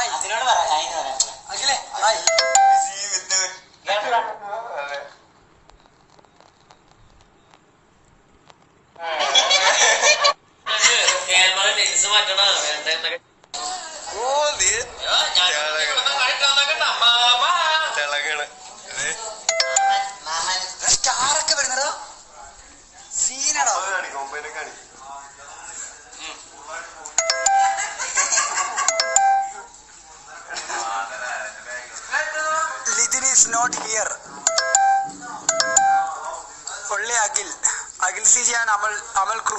años.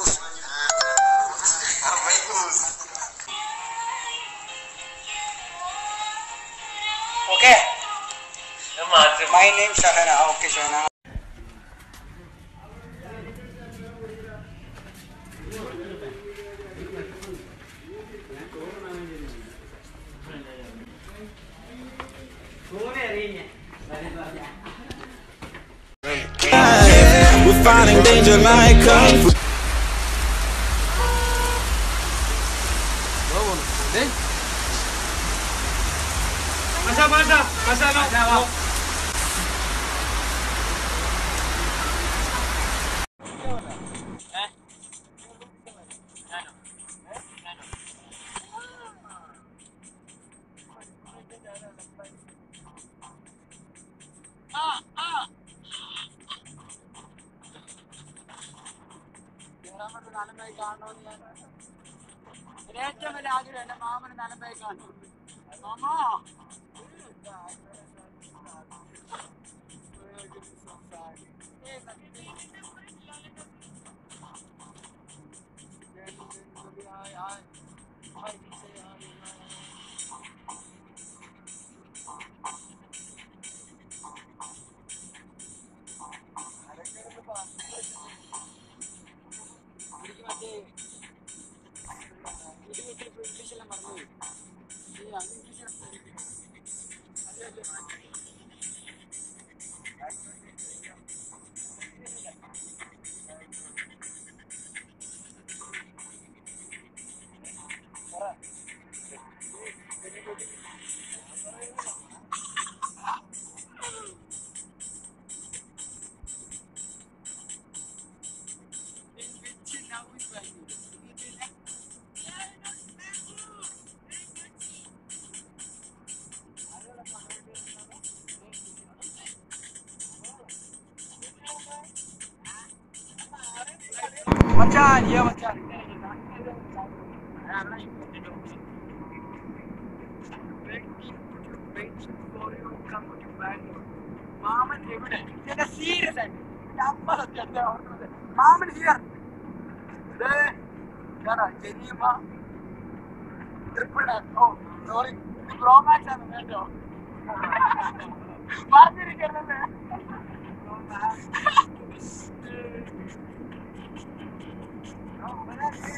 Okay. My name Shahana. Okay, Shahana. We're fighting danger like. Đi. Mà sao mà sao? Mà sao không? Hãy subscribe cho ഏറ്റവും വലിയ ആഗ്രഹം എന്റെ മാമന് മാമോ മാമാ Yeah, my.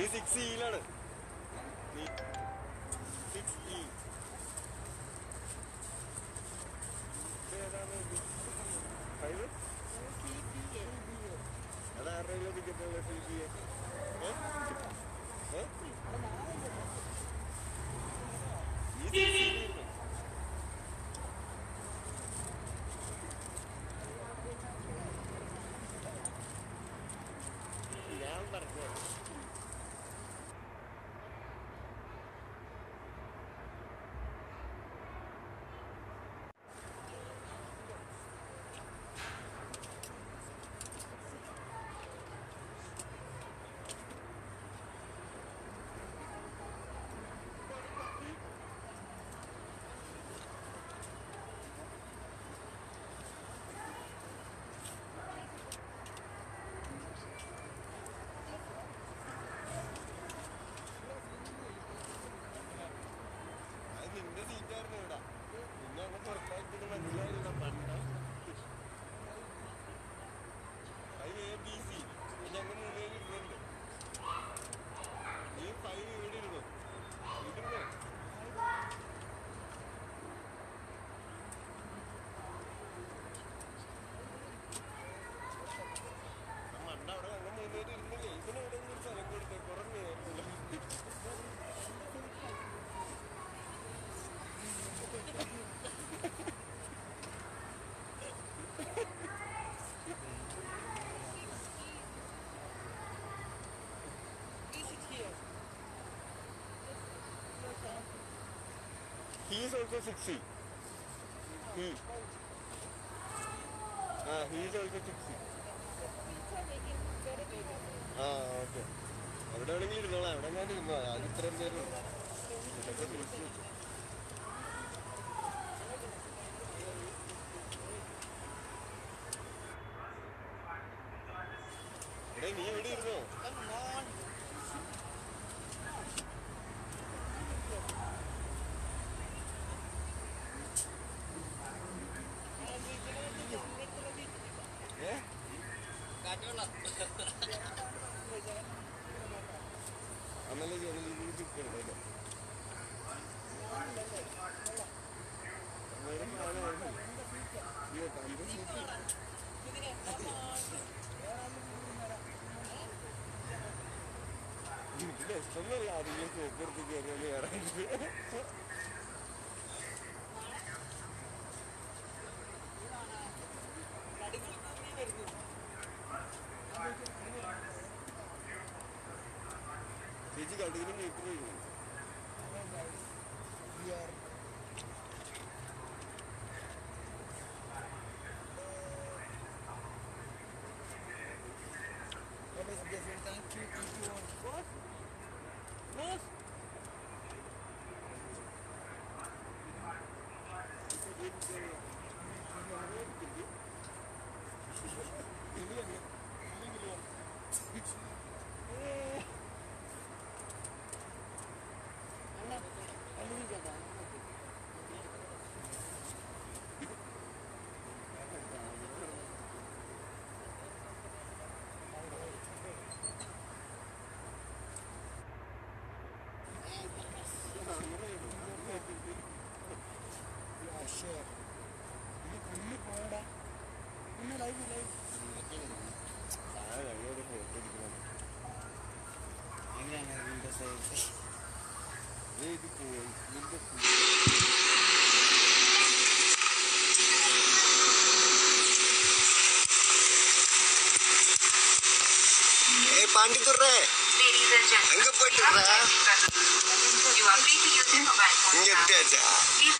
ഈ six ഈലാണ് He is also 60. Hmm. Ah, he is also 60. അവിടെ വേണമെങ്കിൽ ഇരുന്നോളാം. അവിടെ ഞാൻ ഇരുന്നോളാം. അത് ഇത്രയും പേരുണ്ട്. അന്നലേക്ക് അന്നലേക്ക് കിട്ടണ്ടല്ലോ ഇതിന് ഇഷ്ടം പറയാം അതിലേക്ക് ഒപ്പുറത്തേക്ക് ഇറങ്ങി ഇറങ്ങി Hey, Pandit, Ladies and gentlemen, you are free to use your.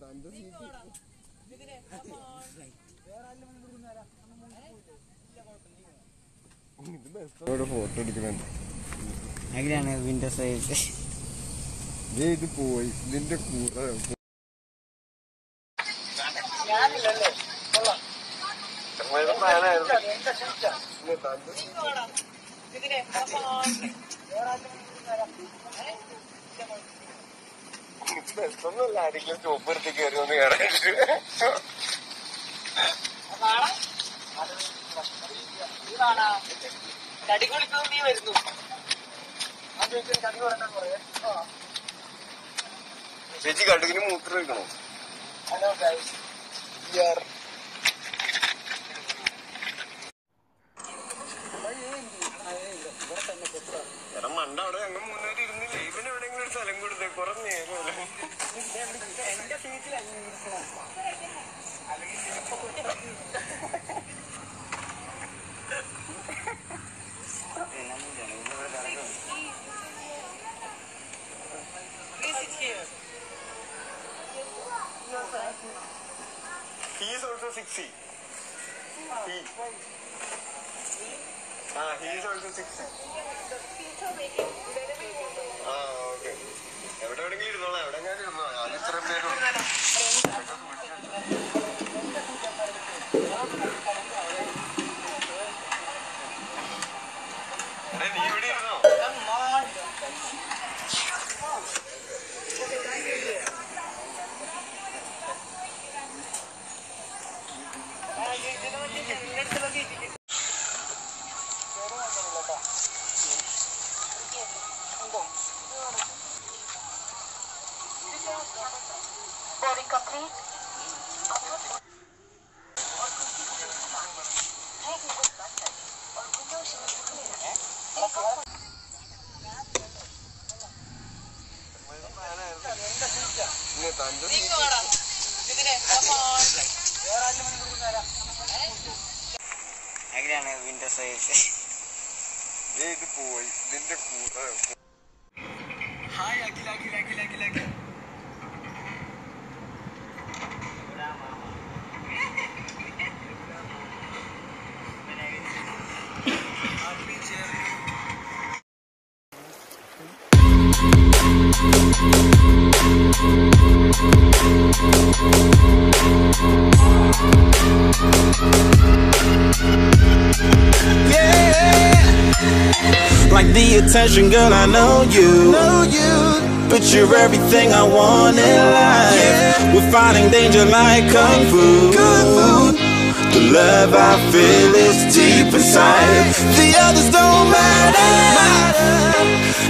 തന്റെ സീറ്റ് ഫോട്ടോ എടുക്കുന്നുണ്ട് അങ്ങനെയാണ് വിൻഡോ ദേ ഇത് പോയി. ഇതിന്റെ കൂടെ ഇത്രമേലും ബസ്സൊന്നുമില്ല ആരെങ്കിലും ചോപ്പ് എടുത്ത് കയറിയൊന്ന് കയറാനായിട്ട് കടി കുളിക്കും നീ വരുന്നു ചേച്ചി കടുകിന് മൂത്രം വെക്കണോ മണ്ട അവിടെ ഞങ്ങൾ മുന്നേറി ഇരുന്നില്ല. സ്ഥലം കൊടുത്തേ കുറെ നേരമല്ലേ He is also 60. He. Ah, he is also 60. ആ അത് हाँ अगिल अगिल अगिल अगिल अगिल the girl, I know you. But you're everything I want in life. We're fighting danger like kung fu. The love I feel is deep inside. The others don't matter.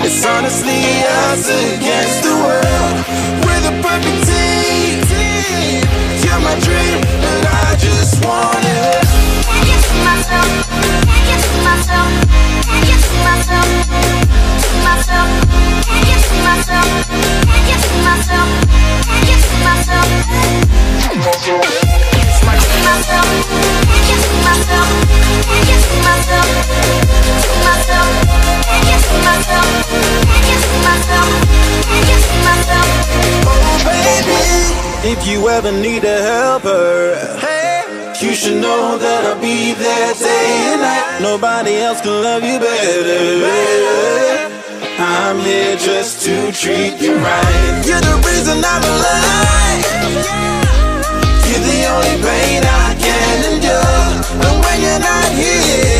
It's honestly us against the world. We're the perfect team. You're my dream, but I just want it. Oh, baby, if you ever need a helper, hey, you should know that I'll be there day and night. Nobody else can love you better. I'm here just to treat you right. You're the reason I'm alive. You're the only pain I can endure. And when you're not here,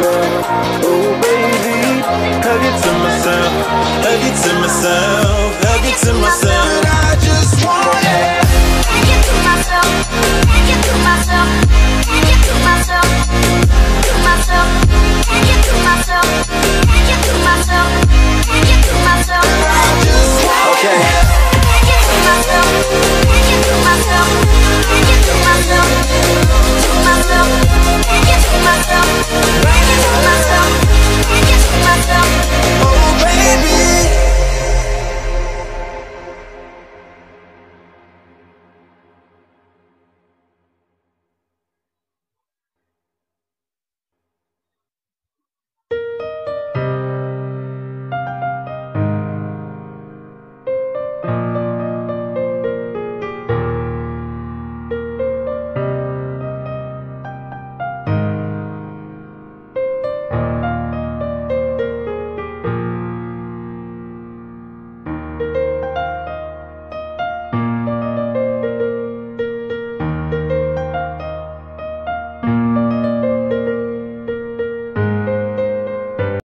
myself. Oh baby, hug it to myself. Hug it to myself. Hug it to myself. Okay.